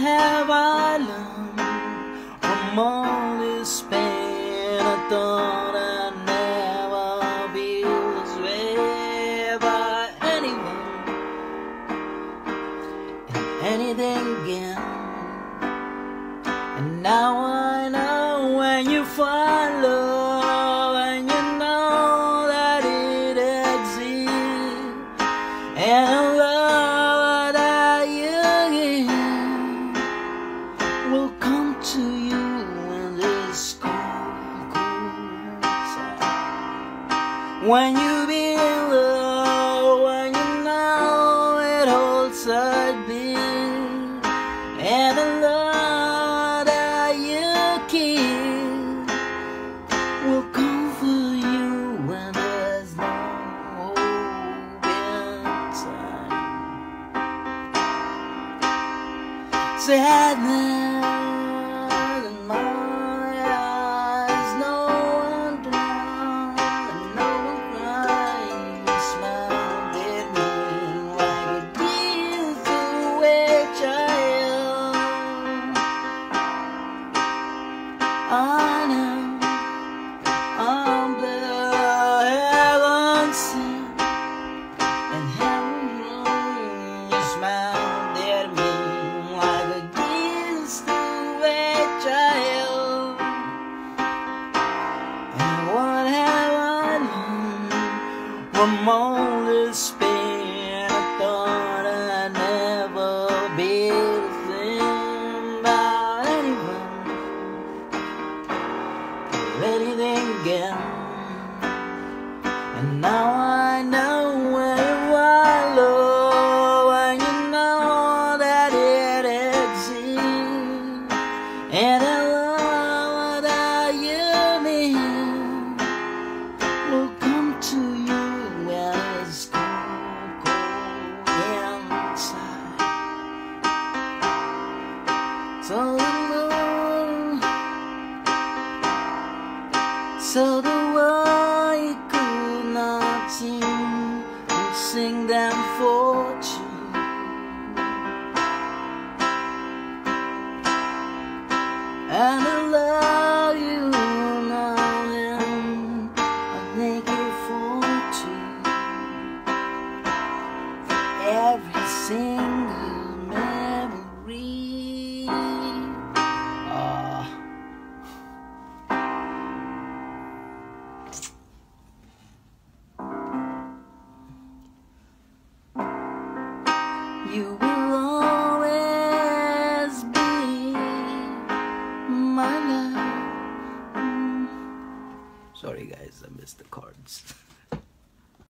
have I learned from all this pain? I thought I'd never be this way by anyone and anything again. And now I know when you find love and you know that it exists and When you be in love, when you know it holds a bit, and the love that you keep will come for you when there's no hope inside. Sadness from all this pain? I thought I'd never be the same by anyone anything again. And now so the world could not sing them fortune. And I love you now and I thank you fortune. Every single You will always be my love. Sorry, guys, I missed the cards.